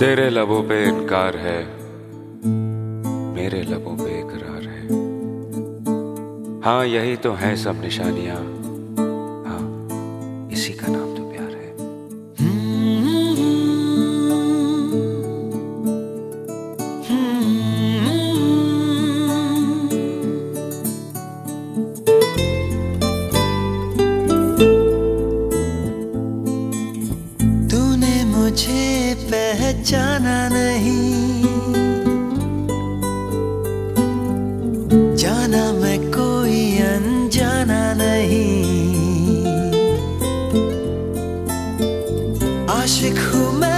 तेरे लबों पे इनकार है, मेरे लबों पे इकरार है। हाँ यही तो है सब निशानियाँ। पहचाना नहीं। जाना मैं कोई अनजाना नहीं। आशिक हूँ मैं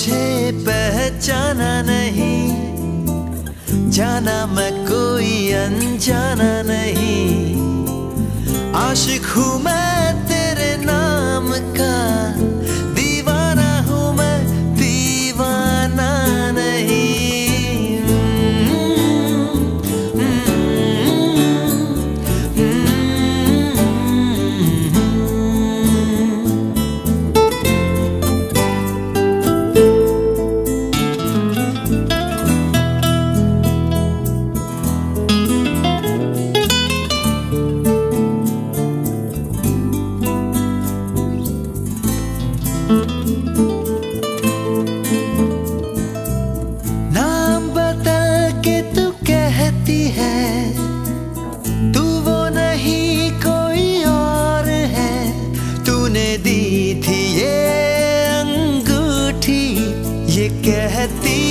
मुझे पहचाना नहीं। जाना मैं कोई अनजाना नहीं। आशिक हूँ मैं ये कहती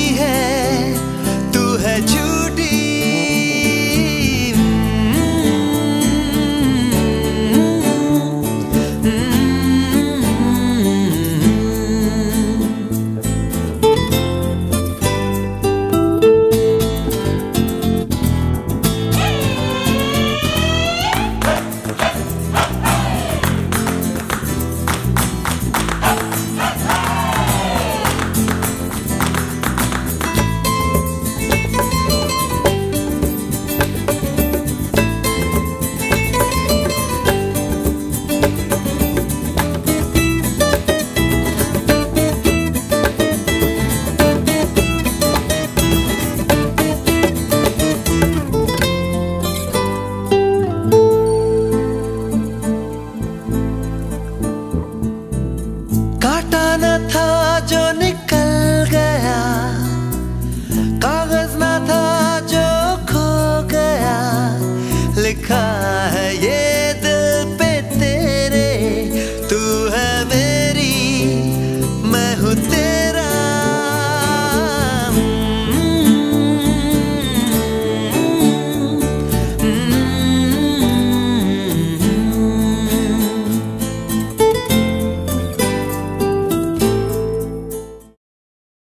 같아져 네